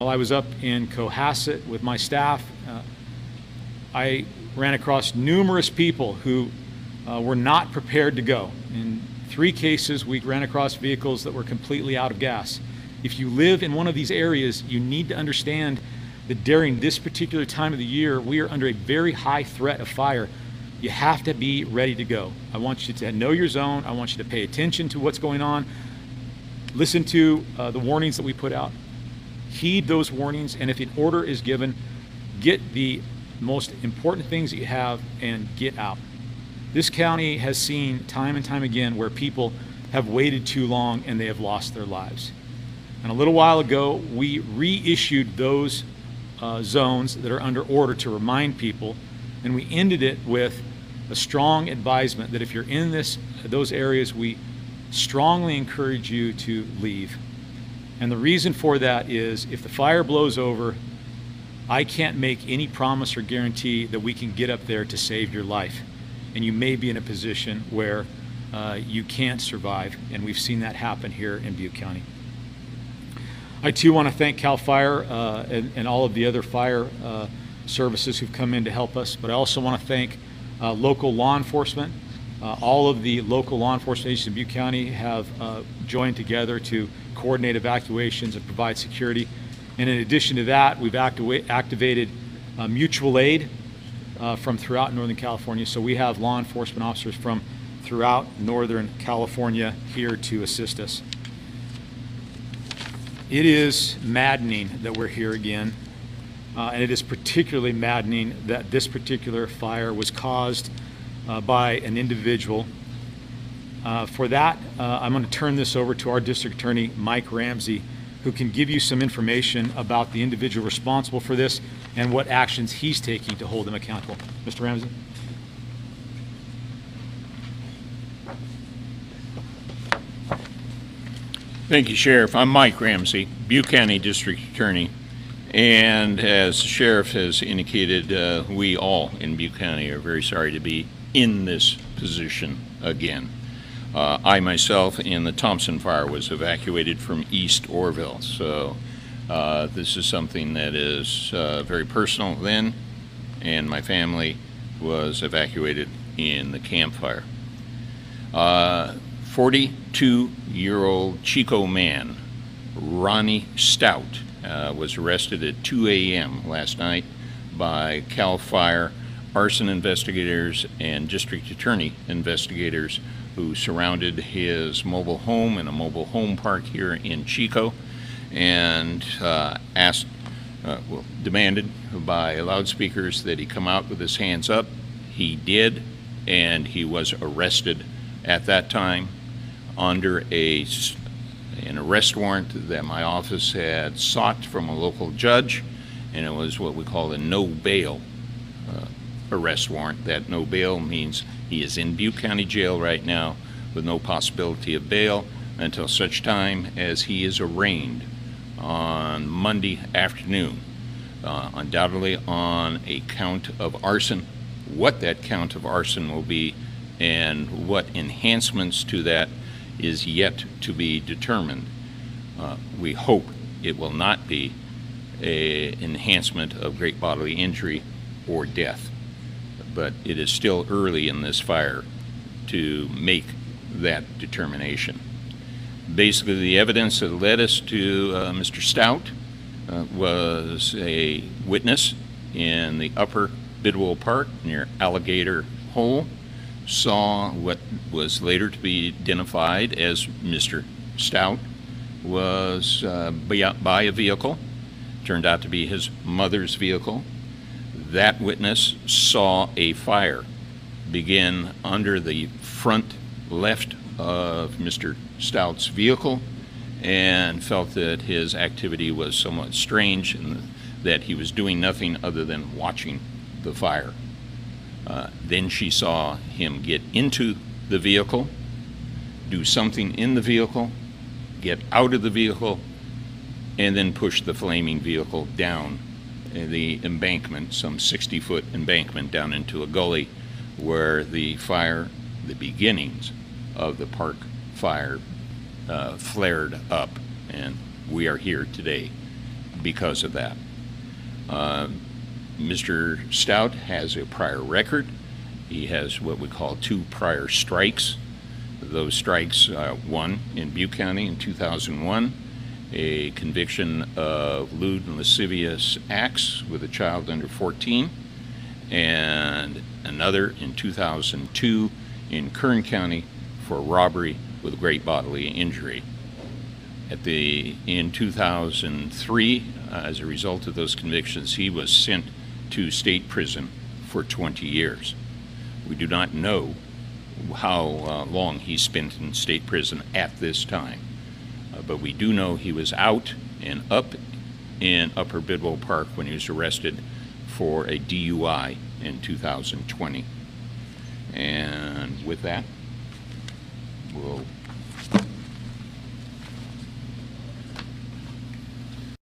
While I was up in Cohasset with my staff, uh, I ran across numerous people who uh, were not prepared to go. In three cases, we ran across vehicles that were completely out of gas. If you live in one of these areas, you need to understand that during this particular time of the year, we are under a very high threat of fire. You have to be ready to go. I want you to know your zone. I want you to pay attention to what's going on. Listen to uh, the warnings that we put out heed those warnings, and if an order is given, get the most important things that you have and get out. This county has seen time and time again where people have waited too long and they have lost their lives. And a little while ago, we reissued those uh, zones that are under order to remind people, and we ended it with a strong advisement that if you're in this those areas, we strongly encourage you to leave. And the reason for that is if the fire blows over, I can't make any promise or guarantee that we can get up there to save your life. And you may be in a position where uh, you can't survive. And we've seen that happen here in Butte County. I too want to thank CAL FIRE uh, and, and, all of the other fire uh, services who've come in to help us. But I also want to thank uh, local law enforcement. Uh, all of the local law enforcement agencies in Butte County have uh, joined together to coordinate evacuations and provide security. And in addition to that, we've activa activated uh, mutual aid uh, from throughout Northern California. So we have law enforcement officers from throughout Northern California here to assist us. It is maddening that we're here again. Uh, and it is particularly maddening that this particular fire was caused uh, by an individual uh, for that, uh, I'm going to turn this over to our district attorney, Mike Ramsey, who can give you some information about the individual responsible for this and what actions he's taking to hold them accountable. Mr. Ramsey? Thank you, Sheriff. I'm Mike Ramsey, Butte County District Attorney. And as the Sheriff has indicated, uh, we all in Butte County are very sorry to be in this position again. Uh, I myself in the Thompson fire was evacuated from East Oroville, so uh, this is something that is uh, very personal then, and my family was evacuated in the Camp Fire. 42-year-old uh, Chico man, Ronnie Stout, uh, was arrested at 2 a.m. last night by CAL FIRE arson investigators and district attorney investigators who surrounded his mobile home in a mobile home park here in Chico and uh, asked, uh, well, demanded by loudspeakers that he come out with his hands up. He did, and he was arrested at that time under a, an arrest warrant that my office had sought from a local judge, and it was what we call a no bail arrest warrant. That no bail means he is in Butte County Jail right now with no possibility of bail until such time as he is arraigned on Monday afternoon, uh, undoubtedly on a count of arson. What that count of arson will be and what enhancements to that is yet to be determined. Uh, we hope it will not be a enhancement of great bodily injury or death but it is still early in this fire to make that determination. Basically, the evidence that led us to uh, Mr. Stout uh, was a witness in the upper Bidwell Park near Alligator Hole, saw what was later to be identified as Mr. Stout was uh, by a vehicle, turned out to be his mother's vehicle, that witness saw a fire begin under the front left of Mr. Stout's vehicle and felt that his activity was somewhat strange and that he was doing nothing other than watching the fire. Uh, then she saw him get into the vehicle, do something in the vehicle, get out of the vehicle, and then push the flaming vehicle down the embankment, some 60 foot embankment down into a gully where the fire, the beginnings of the park fire, uh, flared up. And we are here today because of that. Uh, Mr. Stout has a prior record. He has what we call two prior strikes. Those strikes, uh, one in Butte County in 2001, a conviction of lewd and lascivious acts with a child under 14, and another in 2002 in Kern County for robbery with great bodily injury. At the in 2003, uh, as a result of those convictions, he was sent to state prison for 20 years. We do not know how uh, long he spent in state prison at this time, uh, but we do know he was out and up in Upper Bidwell Park when he was arrested for a DUI in 2020. And with that, we'll